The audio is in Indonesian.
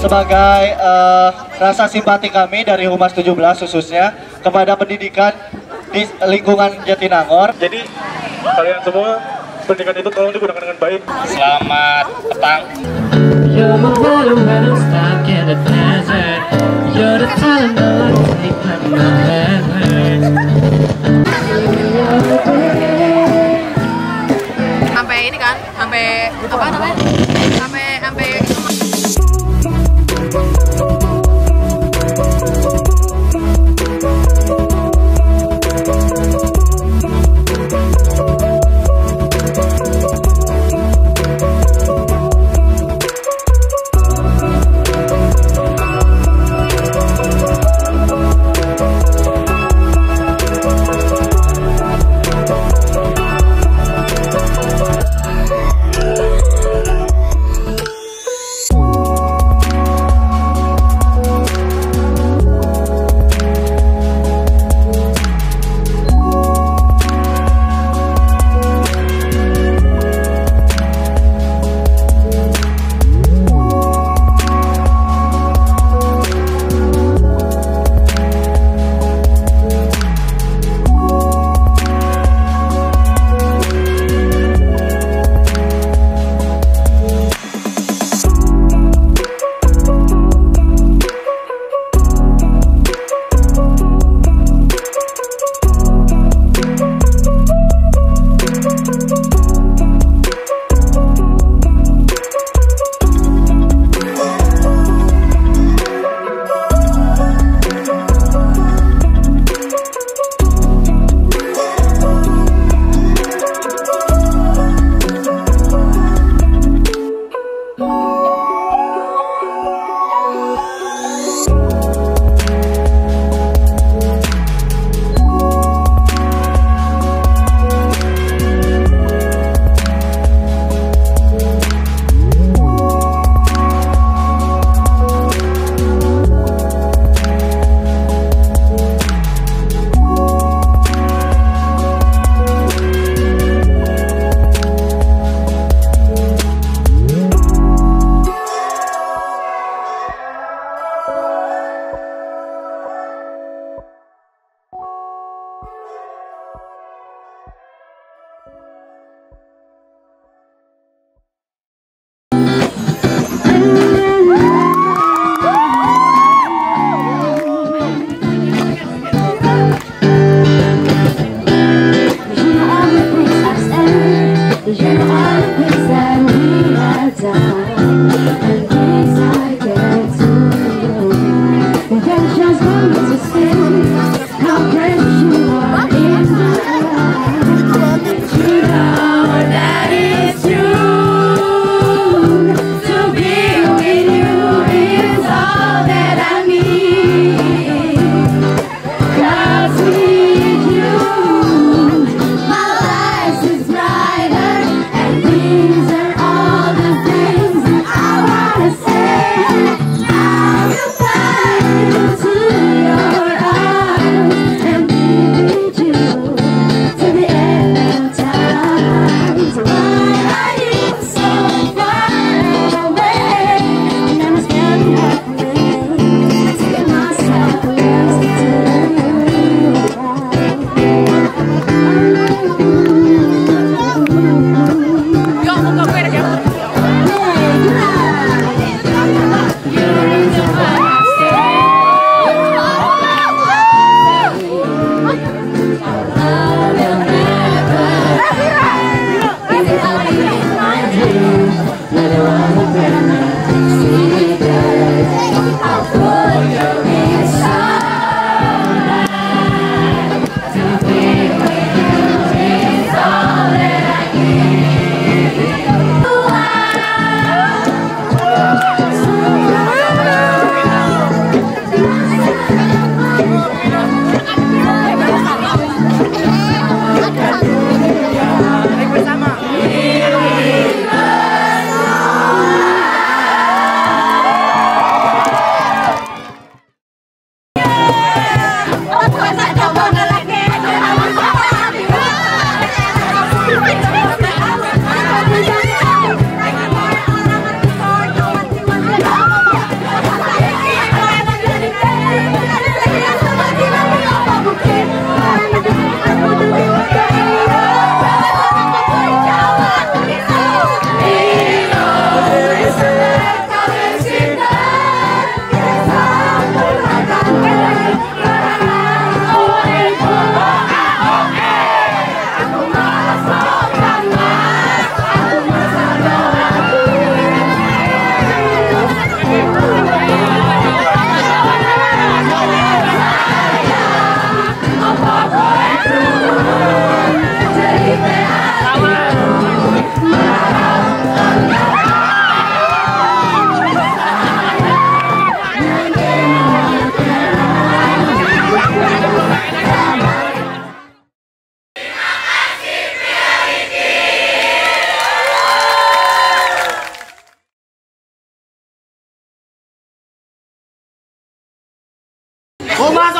sebagai eh, rasa simpati kami dari Humas 17 khususnya kepada pendidikan di lingkungan Jatinangor. Jadi kalian semua pendidikan itu tolong digunakan dengan baik. Selamat petang. You're the うまそう